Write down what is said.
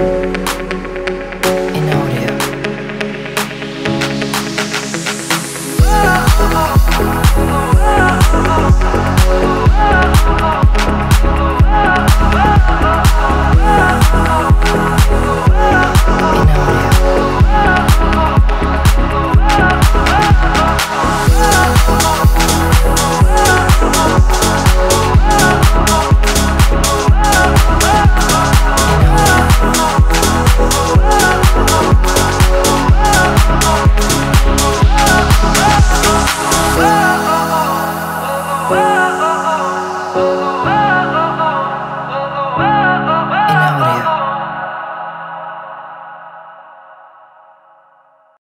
in audio. Oh, oh, oh,